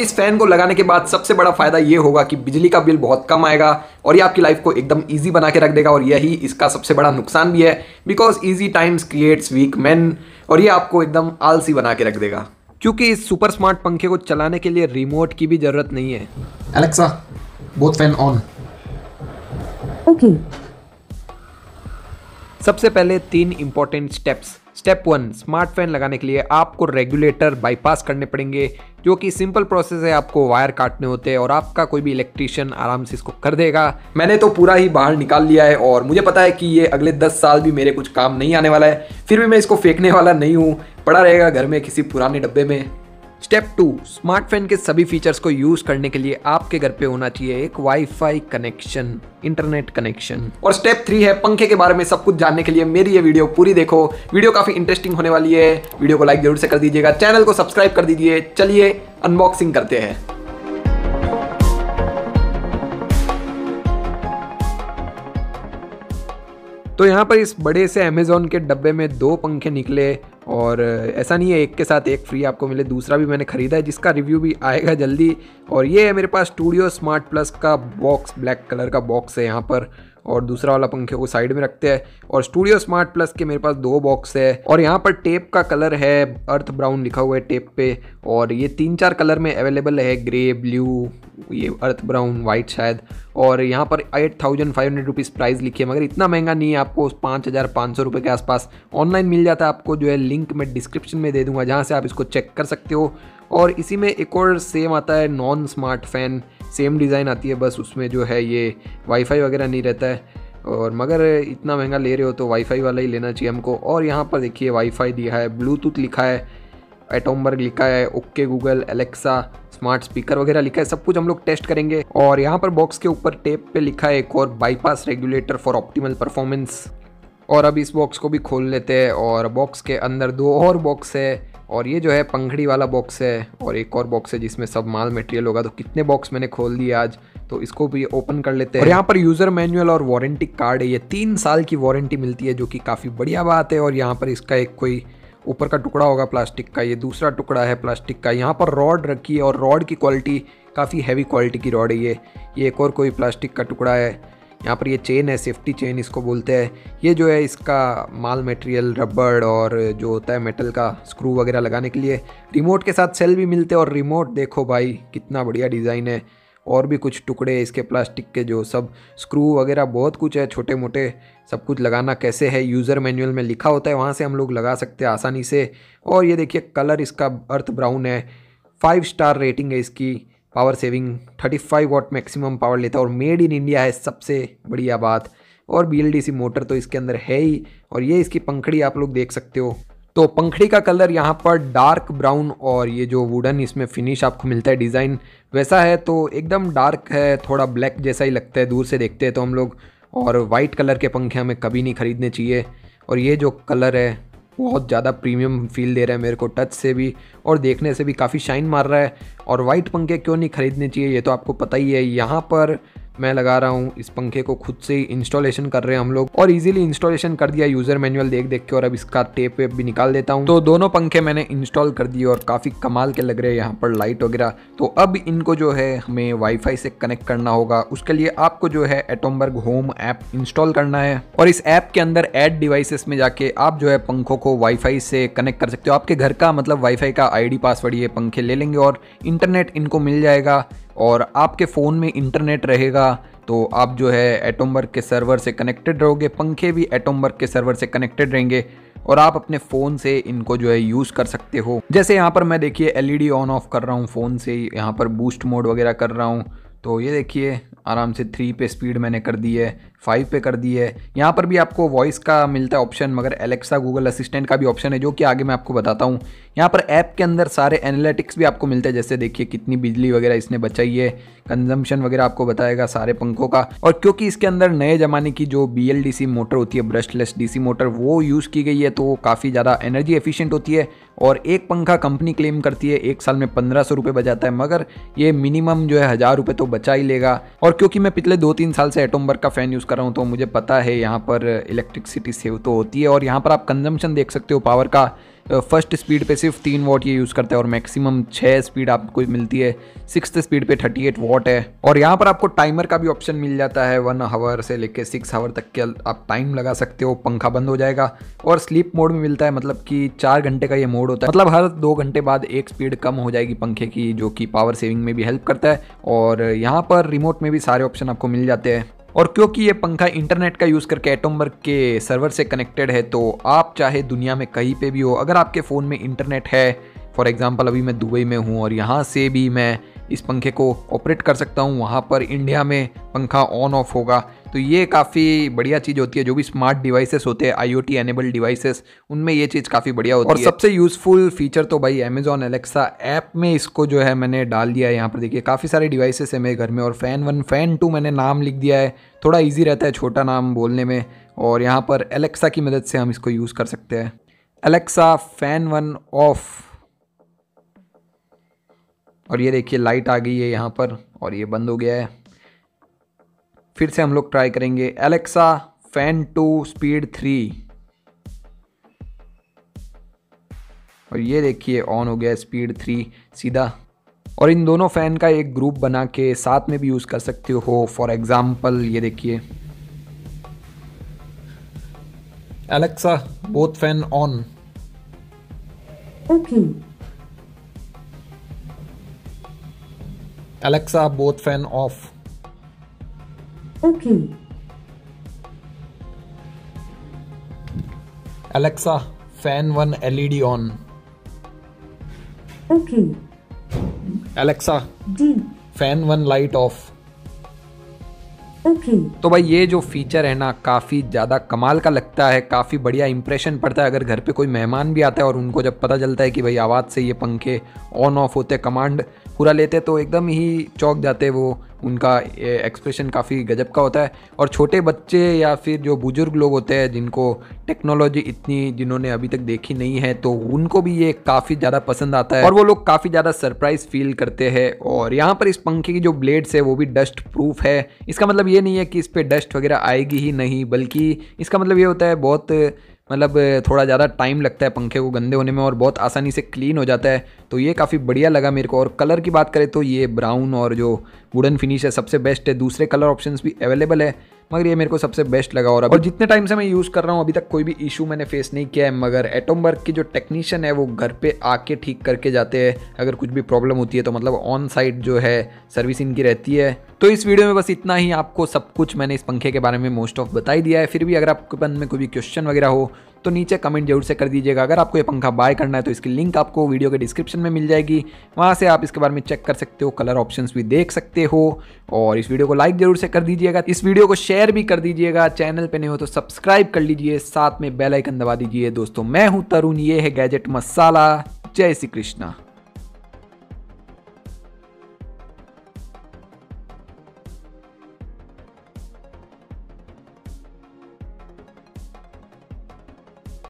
इस फ़ैन को लगाने के बाद सबसे बड़ा फ़ायदा ये होगा कि बिजली का बिल बहुत कम आएगा और ये आपकी लाइफ को एकदम ईजी बना के रख देगा और यही इसका सबसे बड़ा नुकसान भी है because easy times creates weak man और ये आपको एकदम आलसी बना के रख देगा। क्योंकि इस सुपर स्मार्ट पंखे को चलाने के लिए रिमोट की भी ज़रूरत नहीं है। Alexa, both fan on Okay. सबसे पहले तीन important steps step one smart fan लगाने के लिए आपको रेगुलेटर बाईपास करने पड़ेंगे, जो कि सिंपल प्रोसेस है, आपको वायर काटने होते हैं और आपका कोई भी इलेक्ट्रिशियन आराम से इसको कर देगा। मैंने तो पूरा ही बाहर निकाल लिया है और मुझे पता है कि ये अगले दस साल भी मेरे कुछ काम नहीं आने वाला है, फिर भी मैं इसको फेंकने वाला नहीं हूँ। पड़ा रहेगा घर में किसी पुराने डब्बे में। स्टेप टू स्मार्ट फ़ैन के सभी फीचर्स को यूज़ करने के लिए आपके घर पे होना चाहिए एक वाईफाई कनेक्शन इंटरनेट कनेक्शन और स्टेप थ्री है, पंखे के बारे में सब कुछ जानने के लिए मेरी ये वीडियो पूरी देखो। वीडियो काफ़ी इंटरेस्टिंग होने वाली है। वीडियो को लाइक ज़रूर से कर दीजिएगा। चैनल को सब्सक्राइब कर दीजिए। चलिए अनबॉक्सिंग करते हैं। तो यहाँ पर इस बड़े से अमेजोन के डब्बे में दो पंखे निकले और ऐसा नहीं है, एक के साथ एक फ्री आपको मिले, दूसरा भी मैंने ख़रीदा है, जिसका रिव्यू भी आएगा जल्दी। और ये है मेरे पास स्टूडियो स्मार्ट प्लस का बॉक्स ब्लैक कलर का बॉक्स है यहाँ पर, और दूसरा वाला पंखे को साइड में रखते हैं। और स्टूडियो स्मार्ट प्लस के मेरे पास दो बॉक्स है, और यहाँ पर टेप का कलर है अर्थ ब्राउन लिखा हुआ है टेप पे, और ये तीन चार कलर में अवेलेबल है ग्रे ब्लू ये अर्थ ब्राउन वाइट शायद, और यहाँ पर eight thousand five hundred rupees price लिखी है, मगर इतना महँगा नहीं है आपको पाँच हज़ार पाँच सौ रुपये के आसपास। ऑनलाइन मिल जाता है आपको, जो है लिंक मैं डिस्क्रिप्शन में दे दूँगा, जहाँ से आप इसको चेक कर सकते हो। और इसी में एक और सेम आता है non smart fan same design आती है, बस उसमें जो है ये वाईफाई वगैरह नहीं रहता है। और मगर इतना महँगा ले रहे हो तो वाईफाई वाला ही लेना चाहिए हमको। और यहाँ पर देखिए वाईफाई दिया है ब्लूटूथ लिखा है एटोमबर्ग लिखा है, okay Google, Alexa smart speaker वगैरह लिखा है, सब कुछ हम लोग टेस्ट करेंगे। और यहाँ पर बॉक्स के ऊपर टेप पे लिखा है एक और bypass regulator for optimal performance और अब इस बॉक्स को भी खोल लेते हैं और बॉक्स के अंदर दो और बॉक्स है और ये जो है पंखड़ी वाला बॉक्स है और एक और बॉक्स है जिसमें सब माल मटेरियल होगा। तो कितने बॉक्स मैंने खोल दिए आज? तो इसको भी ओपन कर लेते हैं। और यहाँ पर यूज़र मैनुअल और वारंटी कार्ड है। ये तीन साल की वारंटी मिलती है, जो कि काफ़ी बढ़िया बात है। और यहाँ पर इसका एक कोई ऊपर का टुकड़ा होगा प्लास्टिक का, ये दूसरा टुकड़ा है प्लास्टिक का। यहाँ पर रॉड रखी है और रॉड की क्वालिटी काफ़ी हैवी क्वालिटी की रॉड है ये। ये एक और कोई प्लास्टिक का टुकड़ा है। यहाँ पर ये चेन है सेफ्टी चेन इसको बोलते हैं। ये जो है इसका माल मटेरियल रबड़ और जो होता है मेटल का स्क्रू वगैरह लगाने के लिए रिमोट के साथ सेल भी मिलते हैं और रिमोट देखो भाई कितना बढ़िया डिज़ाइन है। और भी कुछ टुकड़े, इसके प्लास्टिक के जो सब स्क्रू वगैरह बहुत कुछ है छोटे मोटे सब कुछ लगाना कैसे है यूज़र मैनुअल में लिखा होता है, वहाँ से हम लोग लगा सकते हैं आसानी से। और ये देखिए कलर इसका अर्थ ब्राउन है फाइव स्टार रेटिंग है इसकी power saving 35 watt maximum power लेता है और मेड इन इंडिया है सबसे बढ़िया बात। और BLDC मोटर तो इसके अंदर है ही, और ये इसकी पंखड़ी आप लोग देख सकते हो। तो पंखड़ी का कलर यहाँ पर डार्क ब्राउन और ये जो वुडन इसमें फिनिश आपको मिलता है डिज़ाइन वैसा है तो एकदम डार्क है, थोड़ा ब्लैक जैसा ही लगता है, दूर से देखते हैं तो हम लोग। और वाइट कलर के पंखे हमें कभी नहीं ख़रीदने चाहिए। और ये जो कलर है, बहुत ज़्यादा प्रीमियम फील दे रहा है मेरे को, टच से भी और देखने से भी काफ़ी शाइन मार रहा है। और वाइट पंखे क्यों नहीं ख़रीदने चाहिए, ये तो आपको पता ही है। यहाँ पर मैं लगा रहा हूँ, इस पंखे को खुद से ही इंस्टॉलेशन कर रहे हैं हम लोग। और इजीली इंस्टॉलेशन कर दिया यूज़र मैनुअल देख देख के और अब इसका टेप वेप भी निकाल देता हूँ। तो दोनों पंखे मैंने इंस्टॉल कर दिए और काफ़ी कमाल के लग रहे हैं यहाँ पर लाइट वगैरह। तो अब इनको जो है हमें वाईफाई से कनेक्ट करना होगा। उसके लिए आपको जो है एटोमबर्ग होम ऐप इंस्टॉल करना है। और इस ऐप के अंदर एड डिवाइसेस में जाके आप जो है पंखों को वाईफाई से कनेक्ट कर सकते हो। आपके घर का मतलब वाईफाई का आईडी पासवर्ड ये पंखे ले लेंगे और इंटरनेट इनको मिल जाएगा। और आपके फ़ोन में इंटरनेट रहेगा तो आप जो है एटोमबर्ग के सर्वर से कनेक्टेड रहोगे, पंखे भी एटोमबर्ग के सर्वर से कनेक्टेड रहेंगे और आप अपने फ़ोन से इनको जो है यूज़ कर सकते हो। जैसे यहाँ पर मैं देखिए एलईडी ऑन ऑफ़ कर रहा हूँ फ़ोन से, यहाँ पर बूस्ट मोड वगैरह कर रहा हूँ तो ये देखिए आराम से थ्री पे स्पीड मैंने कर दी है। फाइव पे कर दी है। यहाँ पर भी आपको वॉइस का मिलता है ऑप्शन मगर एलेक्सा गूगल असिस्टेंट का भी ऑप्शन है, जो कि आगे मैं आपको बताता हूँ। यहाँ पर ऐप के अंदर सारे एनालिटिक्स भी आपको मिलते हैं, जैसे देखिए कितनी बिजली वगैरह इसने बचाई है कंजम्पशन वगैरह आपको बताएगा सारे पंखों का। और क्योंकि इसके अंदर नए ज़माने की जो BLDC मोटर होती है ब्रशलेस डीसी मोटर वो यूज़ की गई है तो काफ़ी ज़्यादा एनर्जी एफिशिएंट होती है और एक पंखा कंपनी क्लेम करती है, एक साल में पंद्रह सौ रुपये बचाता है, मगर ये मिनिमम जो है हज़ार रुपये तो बचा ही लेगा। और क्योंकि मैं पिछले दो तीन साल से एटोमबर्ग का फ़ैन यूज़ कर रहा हूँ तो मुझे पता है यहाँ पर इलेक्ट्रिसिटी सेव तो होती है और यहाँ पर आप कंजम्पशन देख सकते हो पावर का। फ़र्स्ट स्पीड पे सिर्फ़ तीन वॉट ये यूज़ करता है और मैक्सिमम छः स्पीड आपको मिलती है। सिक्स स्पीड पे थर्टी एट वॉट है। और यहाँ पर आपको टाइमर का भी ऑप्शन मिल जाता है। वन हावर से लेके सिक्स हावर तक के आप टाइम लगा सकते हो, पंखा बंद हो जाएगा और स्लीप मोड में मिलता है। मतलब कि चार घंटे का ये मोड होता है। मतलब हर दो घंटे बाद एक स्पीड कम हो जाएगी पंखे की, जो कि पावर सेविंग में भी हेल्प करता है। और यहाँ पर रिमोट में भी सारे ऑप्शन आपको मिल जाते हैं। और क्योंकि ये पंखा इंटरनेट का यूज़ करके एटोमबर्ग के सर्वर से कनेक्टेड है तो आप चाहे दुनिया में कहीं पे भी हो, अगर आपके फ़ोन में इंटरनेट है फॉर एग्ज़ाम्पल अभी मैं दुबई में हूँ और यहाँ से भी मैं इस पंखे को ऑपरेट कर सकता हूँ। वहाँ पर इंडिया में पंखा ऑन ऑफ़ होगा। तो ये काफ़ी बढ़िया चीज़ होती है। जो भी स्मार्ट डिवाइसेस होते हैं I O T enable devices उनमें ये चीज़ काफ़ी बढ़िया होती है। और सबसे यूज़फुल फीचर तो भाई अमेजॉन एलेक्सा ऐप में इसको जो है मैंने डाल दिया है यहाँ पर। देखिए काफ़ी सारे डिवाइसेस है मेरे घर में और फ़ैन वन फ़ैन टू मैंने नाम लिख दिया है। थोड़ा ईजी रहता है छोटा नाम बोलने में। और यहाँ पर एलेक्सा की मदद से हम इसको यूज़ कर सकते हैं। एलेक्सा फ़ैन वन ऑफ़ और ये देखिए लाइट आ गई है यहाँ पर और ये बंद हो गया है। फिर से हम लोग ट्राई करेंगे Alexa fan two speed three और ये देखिए ऑन हो गया स्पीड थ्री सीधा। और इन दोनों फ़ैन का एक ग्रुप बना के साथ में भी यूज़ कर सकते हो। फॉर एग्ज़ाम्पल ये देखिए। Alexa both fan on Okay. Alexa both fan off Okay. Alexa fan one LED on Okay. Alexa D. Fan one light off Okay. तो भाई ये जो फीचर है ना काफ़ी ज़्यादा कमाल का लगता है काफ़ी बढ़िया इंप्रेशन पड़ता है अगर घर पे कोई मेहमान भी आता है और उनको जब पता चलता है कि भाई आवाज़ से ये पंखे ऑन ऑफ़ होते कमांड पूरा लेते तो एकदम ही चौक जाते वो। उनका एक्सप्रेशन काफ़ी गजब का होता है। और छोटे बच्चे या फिर जो बुज़ुर्ग लोग होते हैं, जिनको टेक्नोलॉजी इतनी जिन्होंने अभी तक देखी नहीं है तो उनको भी ये काफ़ी ज़्यादा पसंद आता है। और वो लोग काफ़ी ज़्यादा सरप्राइज़ फील करते हैं। और यहाँ पर इस पंखे की जो ब्लेड्स है, वो भी डस्ट प्रूफ है। इसका मतलब ये नहीं है कि इस पर डस्ट वगैरह आएगी ही नहीं, बल्कि इसका मतलब ये होता है, बहुत मतलब थोड़ा ज़्यादा टाइम लगता है पंखे को गंदे होने में और बहुत आसानी से क्लीन हो जाता है। तो ये काफ़ी बढ़िया लगा मेरे को। और कलर की बात करें तो ये ब्राउन और जो वुडन फिनिश है, सबसे बेस्ट है। दूसरे कलर ऑप्शंस भी अवेलेबल है। मगर ये मेरे को सबसे बेस्ट लगा और और जितने टाइम से मैं यूज़ कर रहा हूँ, अभी तक कोई भी इशू मैंने फेस नहीं किया है, मगर एटोमबर्ग की जो टेक्नीशियन है, वो घर पे आके ठीक करके जाते हैं। अगर कुछ भी प्रॉब्लम होती है तो मतलब ऑन साइट जो है सर्विस इनकी रहती है। तो इस वीडियो में बस इतना ही, आपको सब कुछ मैंने इस पंखे के बारे में मोस्ट ऑफ़ बताई दिया है। फिर भी अगर आपके मन में कोई भी क्वेश्चन वगैरह हो तो नीचे कमेंट ज़रूर से कर दीजिएगा। अगर आपको ये पंखा बाय करना है तो इसकी लिंक आपको वीडियो के डिस्क्रिप्शन में मिल जाएगी। वहाँ से आप इसके बारे में चेक कर सकते हो कलर ऑप्शंस भी देख सकते हो। और इस वीडियो को लाइक ज़रूर से कर दीजिएगा। इस वीडियो को शेयर भी कर दीजिएगा। चैनल पर नहीं हो तो सब्सक्राइब कर लीजिए। साथ में बेलाइकन दबा दीजिए। दोस्तों, मैं हूँ तरुण। ये है गैजेट मसाला जय श्री कृष्णा।